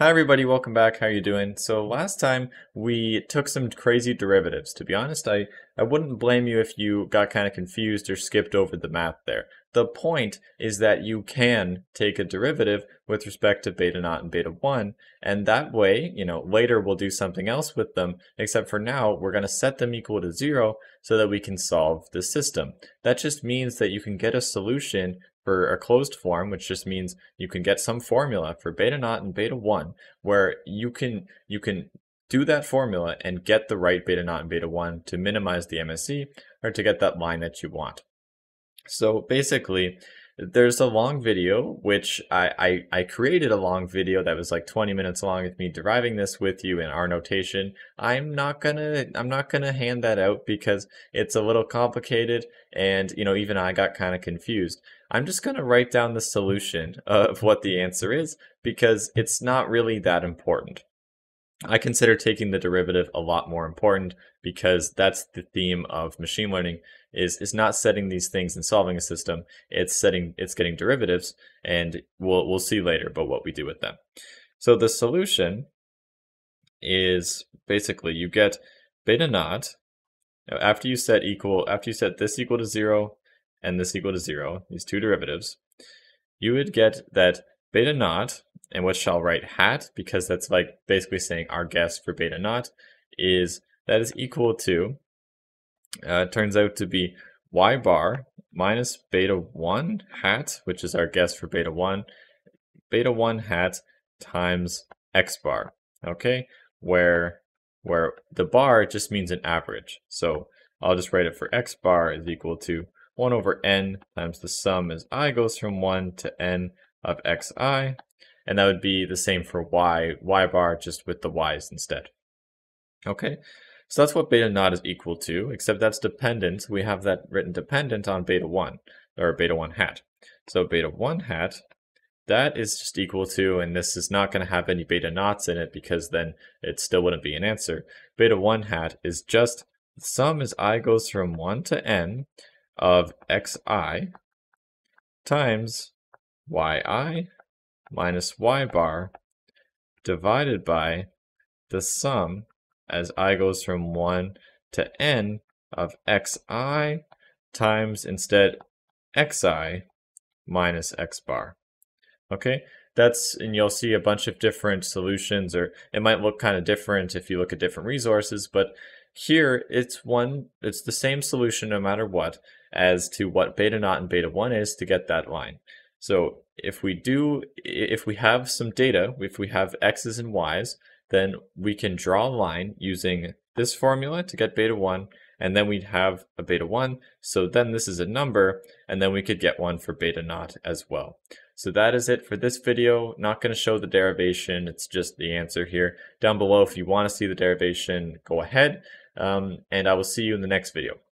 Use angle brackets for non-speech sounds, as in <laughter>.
Hi everybody, welcome back. How you doing? So last time we took some crazy derivatives. To be honest, I, I wouldn't blame you if you got kind of confused or skipped over the math there. The point is that you can take a derivative with respect to beta naught and beta 1, and that way, you know, later we'll do something else with them, except for now we're going to set them equal to 0 so that we can solve the system. That just means that you can get a solution for a closed form, which just means you can get some formula for beta naught and beta 1 where you can you can do that formula and get the right beta naught and beta 1 to minimize the MSE or to get that line that you want. So basically, there's a long video, which I, I, I, created a long video that was like 20 minutes long with me deriving this with you in our notation. I'm not gonna, I'm not gonna hand that out because it's a little complicated and, you know, even I got kind of confused. I'm just gonna write down the solution <laughs> of what the answer is because it's not really that important. I consider taking the derivative a lot more important because that's the theme of machine learning is is not setting these things and solving a system. It's setting it's getting derivatives and we'll we'll see later about what we do with them. So the solution is basically you get beta naught after you set equal after you set this equal to 0 and this equal to 0, these two derivatives, you would get that beta naught and what shall write hat because that's like basically saying our guess for beta naught is that is equal to uh, turns out to be y bar minus beta 1 hat which is our guess for beta 1 beta 1 hat times x bar okay? Where where the bar just means an average. So I'll just write it for x bar is equal to 1 over n times the sum as i goes from 1 to n of xi and that would be the same for y, y bar just with the y's instead. Okay, so that's what beta naught is equal to, except that's dependent. We have that written dependent on beta 1, or beta 1 hat. So beta 1 hat, that is just equal to, and this is not going to have any beta naughts in it because then it still wouldn't be an answer. Beta 1 hat is just the sum as i goes from 1 to n of xi times yi minus y bar divided by the sum as i goes from 1 to n of xi times instead xi minus x bar. Okay, that's, and you'll see a bunch of different solutions, or it might look kind of different if you look at different resources, but here it's one, it's the same solution no matter what as to what beta naught and beta 1 is to get that line. So if we do, if we have some data, if we have x's and y's, then we can draw a line using this formula to get beta 1, and then we'd have a beta 1. So then this is a number, and then we could get one for beta naught as well. So that is it for this video. Not going to show the derivation, it's just the answer here. Down below, if you want to see the derivation, go ahead, um, and I will see you in the next video.